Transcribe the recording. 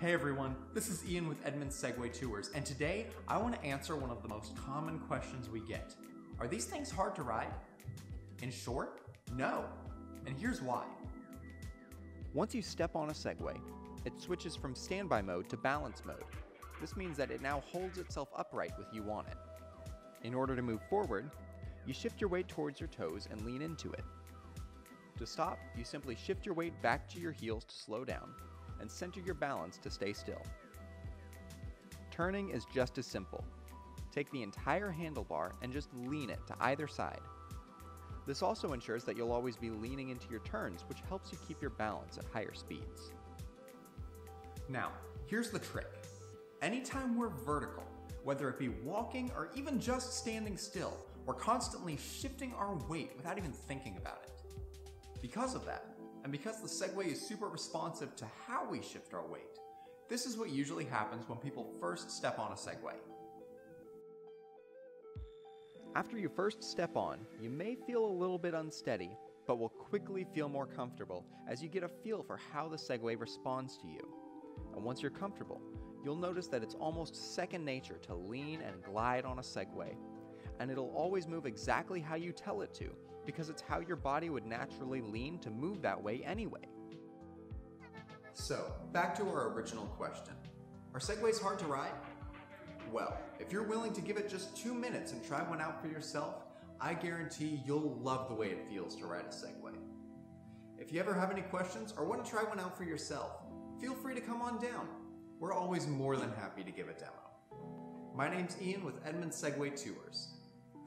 Hey everyone, this is Ian with Edmonds Segway Tours, and today I want to answer one of the most common questions we get. Are these things hard to ride? In short, no. And here's why. Once you step on a Segway, it switches from standby mode to balance mode. This means that it now holds itself upright with you on it. In order to move forward, you shift your weight towards your toes and lean into it. To stop, you simply shift your weight back to your heels to slow down, and center your balance to stay still. Turning is just as simple. Take the entire handlebar and just lean it to either side. This also ensures that you'll always be leaning into your turns, which helps you keep your balance at higher speeds. Now, here's the trick. Anytime we're vertical, whether it be walking or even just standing still, we're constantly shifting our weight without even thinking about it. Because of that, and because the Segway is super responsive to how we shift our weight, this is what usually happens when people first step on a Segway. After you first step on, you may feel a little bit unsteady, but will quickly feel more comfortable as you get a feel for how the Segway responds to you. And once you're comfortable, you'll notice that it's almost second nature to lean and glide on a Segway. And it'll always move exactly how you tell it to, because it's how your body would naturally lean to move that way anyway. So, back to our original question. Are Segways hard to ride? Well, if you're willing to give it just two minutes and try one out for yourself, I guarantee you'll love the way it feels to ride a Segway. If you ever have any questions or want to try one out for yourself, feel free to come on down. We're always more than happy to give a demo. My name's Ian with Edmund Segway Tours.